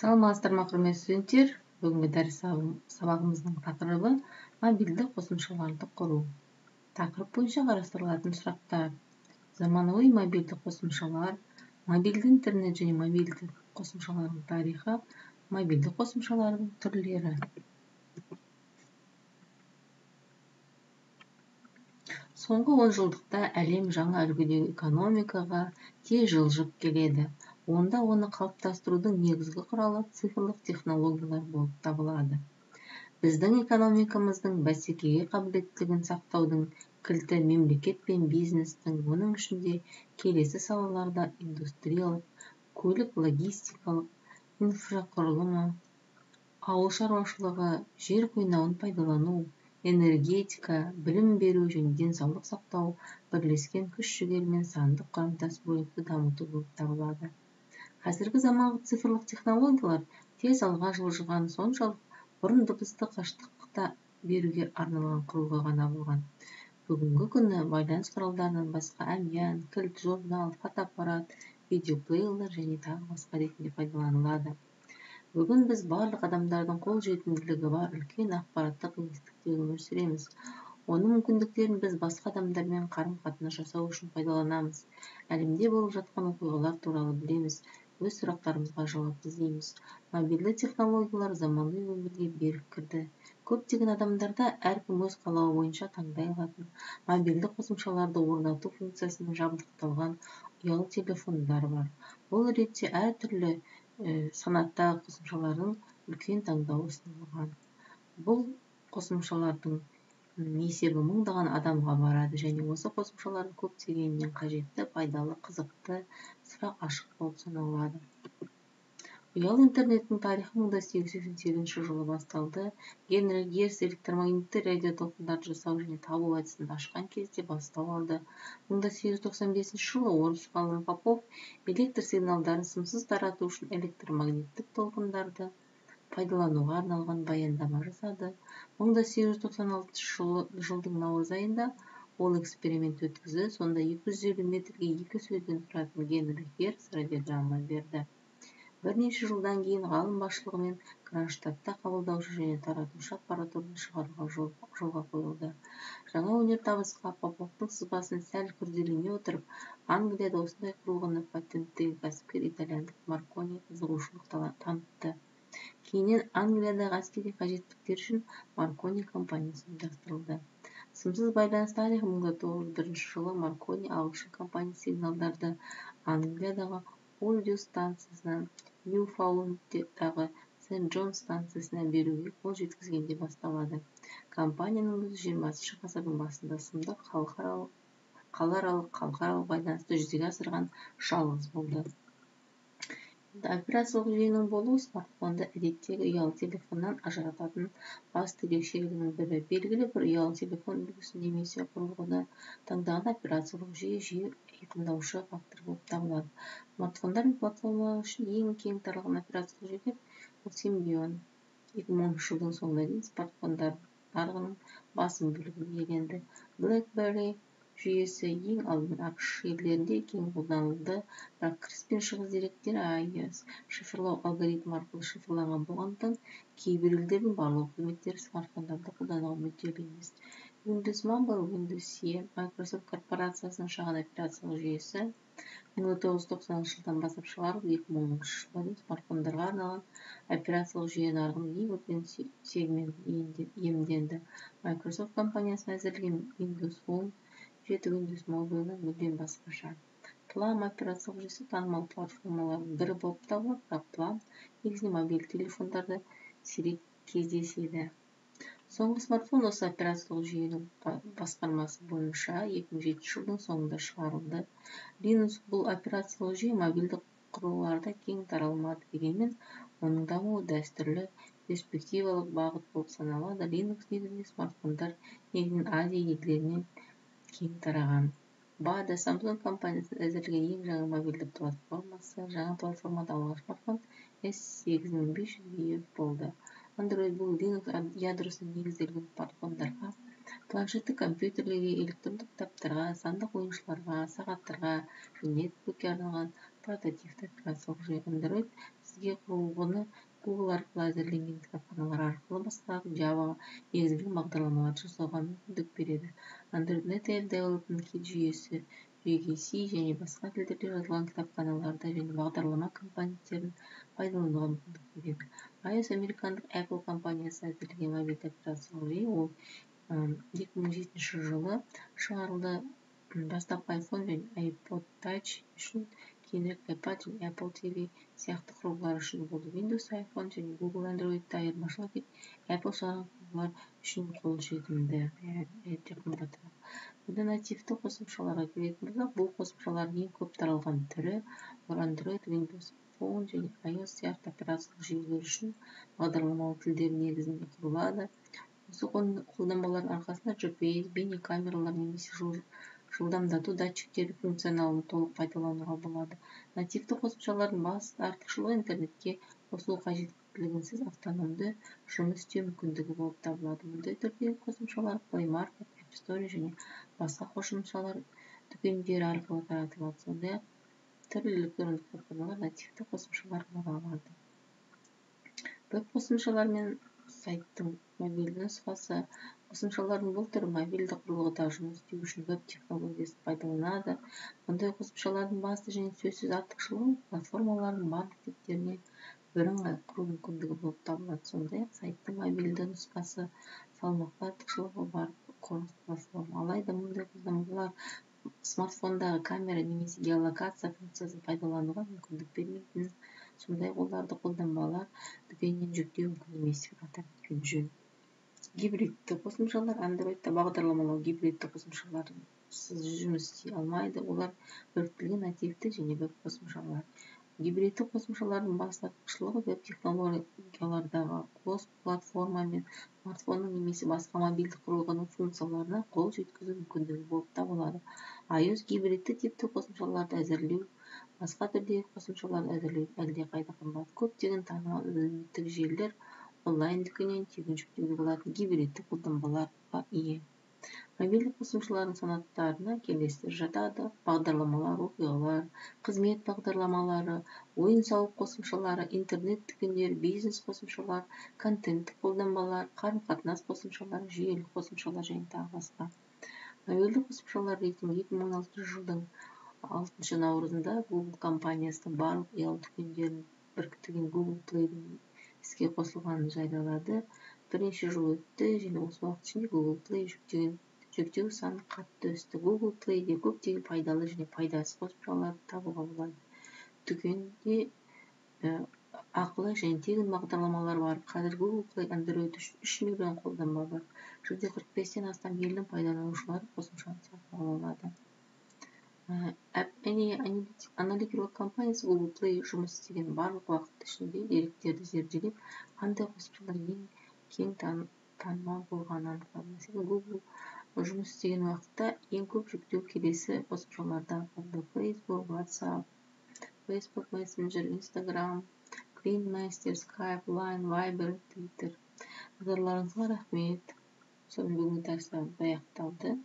саламатсыздар ма құрметті студенттер? Бүгінгі дәріс сабағымыздың тақырыбы мобильді қосымшаларды құру. Тақырып бойынша қарастырылатын сұрақтар. Заманауи мобильді қосымшалар мобильді интернет және мобильді қосымшалардың тарихы мобильді қосымшалардың түрлері. Соңғы онжылдықта әлем жаңа үлгідегі экономикаға тез жылжып келеді. Онда оны қалыптастырудың негізгі құралы цифрлық технологиялар болып табылады. Біздің экономикамыздың бәсекеге қабілеттілігін сақтаудың кілті мемлекет пен бизнестің оның ішінде келесі салаларда индустриялық көлік логистикалық инфрақұрылымы ауыл шаруашылығы жер қойнауын пайдалану энергетика білім беру және денсаулық сақтау бірлескен күш жігер мен сандық құрамдас бөлікті дамыту болып табылады. Қазіргі заманғы цифрлық технологиялар тез алға жылжығаны соншалық бұрын дыбысты қашықтықта беруге арналған құрылғы ғана болған. Бүгінгі күні байланыс құралдарынан басқа әмиян кілт журнал фотоаппарат видеоплейлер және тағы басқа ретінде пайдаланылады. Бүгін біз барлық адамдардың қол жетімділігі бар үлкен ақпараттық кеңістікте өмір сүреміз. Оның мүмкіндіктерін біз басқа адамдармен қарым қатынас жасау үшін пайдаланамыз. Әлемде болып жатқан оқиғалар туралы білеміз. Өз сұрақтарымызға жауап іздейміз. Мобильді технологиялар заманауи өмірге берік кірді. Көптеген адамдарда әркім өз қалауы бойынша таңдай алатын мобильді қосымшаларды орнату функциясымен жабдықталған ұялы телефондар бар. Бұл ретте әртүрлі ә, санаттағы қосымшалардың үлкен таңдауы ұсынылған. Бұл қосымшалардың есебі мыңдаған адамға барады және осы қосымшалардың көптегенінен қажетті пайдалы қызықты сұрақ ашық болып саналады. Ұялы интернеттің тарихы мың сегіз жүз сексен сегізінші жылы басталды. Генри герц электромагнитті радиотолқындарды жасау және табу әдісін ашқан кезде бастау алды. Мың да сегіз жүз тоқсан бесінші жылы орыс ғалымы попов электр сигналдарын сымсыз тарату үшін электромагниттік толқындарды пайдалануға арналған баяндама жасады. мың да сегіз жүз тоқсан алтыншы жылдың наурыз айында ол эксперимент өткізді. Сонда екі жүз елу метрге екі сөзден тұратын генри герц радиограмма берді. Бірнеше жылдан кейін ғалым басшылығымен кронштадтта қабылдаушы және таратушы аппаратураны шығаруға жол, жолға қойылды. Жаңа өнертабысқа поповтың сызбасын сәл күрделене отырып англияда осындай құрылғыны патенттеген кәсіпкер итальяндық маркони қызығушылық танытты. Кейіннен англиядағы әскери қажеттіліктер үшін маркони компаниясы ұйымдастырылды. Сымсыз байланыс тарихы мың тоғыз жүз бірінші жылы маркони ағылшын компаниясы сигналдарды англиядағы олдю станциясынан ньюфаундлендтағы сент джон станциясына беруге қол жеткізгенде басталады. Компанияның өзі жиырмасыншы ғасырдың басында сымдық халықаралық қалааралық халықаралық байланысты жүзеге асырған жалғыз болды. Операциялық жүйенің болуы смартфонды әдеттегі ұялы телефоннан ажырататын басты ерекшелігінің бірі. Белгілі бір ұялы телефон үлгісін немесе құрылғыны таңдаған операциялық жүйе жүйе айқындаушы фактор болып табылады. Смартфондар мен платформалар үшін ең кең таралған операциялық жүйелер бұл симбион екі мыңыншы жылдың соңына дейін смартфондар нарығының басым бөлігін иеленді blackberry жүйесі ең алдымен ақш елдерінде кең қолданылды. Бірақ кіріс пен шығыс деректері ios шифрлау алгоритмі арқылы шифрланған болғандықтан кейбір елдердің барлық қызметтері смартфондарды қолдануға мүдделі емес. Windows mobile windows CE microsoft корпорациясының шағын операциялық жүйесі мың тоғыз жүз тоқсаныншы жылдан бастап шығарылып екі мыңыншы дейін смартфондарға арналған операциялық жүйе нарығының ең үлкен сегментін иемденді. Microsoft компаниясының әзірлеген windows phone жеті windows мобилі мүлдем басқаша плам операциялық жүйесі танымал платформалардың бірі болып табылады бірақ плам негізінен мобильді телефондарда сирек кездеседі. Соңғы смартфон осы операциялық жүйенің басқармасы бойынша 2007 жылдың соңында шығарылды. Linux бұл операциялық жүйе мобильді құрылғыларда кең таралмады дегенмен оның дамуы дәстүрлі перспективалық бағыт болып саналады. Linux негізінде смартфондар негізінен азия елдерінен кең тараған. Бада samsung компаниясы әзірлеген ең жаңа мобильді платформасы жаңа платформада алғашқы смартфон s сегіз мың бес жүз болды. Android бұл linux ядросына негізделген смартфондарға планшеттік компьютерлерге электронды кітаптарға сандық ойыншыларға сағаттарға және нетбукке арналған портативті операциялық жүйе android сіз негізге құрылғыны google арқылы әзірленген кітапханалар арқылы басқаратын javaға негізделген бағдарламаларды жасауға мүмкіндік береді. Android native development kit жүйесі жүйеге және басқа тілдерде жазылған кітапханаларды және бағдарлама компоненттерін пайдалануға мүмкіндік береді. ios американдық apple компаниясы әзірлеген мобильді операциялық ол екі мың жетінші жылы шығарылды. Бастапқы iphone және ipod touch үшін кейінірек ipad және apple tv сияқты құрылғылар үшін болды windows iphone және google androidта айырмашылық тек apple шығарған құрылғылар үшін қолжетімді өте қымбатырақ енді нативті қосымшаларға келетін болсақ бұл қосымшалардың ең көп таралған түрі олар android windows phone және ios сияқты операциялық жүйелер үшін бағдарламалық тілдер негізінде құрылады осы қолданбалардың арқасында gps бейнекамералар немесе жылдамдату датчиктері функционалын толық пайдалануға болады. Нативті қосымшалардың басты артықшылығы интернетке қосылу қажеттілігінсіз автономды жұмыс істеу мүмкіндігі болып табылады мұндай түрдегі қосымшалар play market app store және басқа қосымшалар дүкендері арқылы таратылады сондай ақ түрлі электрондық платформалар нативті қосымшалар бола алады веб қосымшалар мен сайттың мобильді нұсқасы қосымшалардың бұл түрі мобильді құрылғыда жұмыс істеу үшін веб технологиясын пайдаланады. Мұндай қосымшалардың басты және сөзсіз артықшылығы платформалардың барлық беттеріне бірыңғай құру мүмкіндігі болып табылады. Сондай ақ сайттың мобильді нұсқасы салмақты артықшылығы бар қорғас платформа. Алайда мұндай қолданбалар смартфондағы камера немесе геолокация функциясын пайдалануға мүмкіндік бермейтінін сондай ақ оларды қолданбалар дүкеннен жүктеу мүмкін емес деп атап өткен жөн. Гибридті қосымшалар андроидта бағдарламалау гибридті қосымшаларсыз жұмыс істей алмайды. Олар біріктірілген нативті және веб қосымшалар. Гибридті қосымшалардың басты артықшылығы веб технологиялардағы қос платформа мен смартфонның немесе басқа мобильді құрылғының функцияларына қол жеткізу мүмкіндігі болып табылады. ios гибридті типті қосымшаларды әзірлеу басқа түрдегі қосымшаларды әзірлеуден әлдеқайда қымбат. Көптеген танымал әлеуметтік желілер онлайн дүкеннен тегін жүктеуге болатын гибридті қолданбаларға ие. Мобильді қосымшалардың санаттарына келесілер жатады. Бағдарламалар оқиғалар қызмет бағдарламалары ойын сауық қосымшалары интернет дүкендер бизнес қосымшалар контенттік қолданбалар қарым қатынас қосымшалары жүйелік қосымшалар және тағы басқа. Мобильді қосымшалар рейтингі екі мың он алтыншы жылдың алтыншы наурызында google компаниясы барлық ұялы дүкендерін біріктірген google playдің іске қосылғанын жариялады бірнеше жыл өтті және осы уақыт ішінде play жүктеген жүктеу саны қатты өсті. Google playде көптеген пайдалы және пайдасыз қосымшаларды табуға болады. Дүкенде ақылы және тегін бағдарламалар бар. Қазір play android үшін үш миллион қолданба бар. Жүзде қырық бестен астам елдің пайдаланушылары қосымшаны сатып ала алады. Аналитикалық компаниясы google play жұмыс істеген барлық уақыт ішінде деректерді зерделеп қандай қосымшалар ең кең танымал болғанын анықтады мәселен google жұмыс істеген уақытта ең көп жүктеу келесі қосымшалардан болды. Facebook whatsapp facebook messenger instagram cleanmaster skype line viber twitter. Назарларыңызға рахмет. Сонымен бүгінгі дәріс аяқталды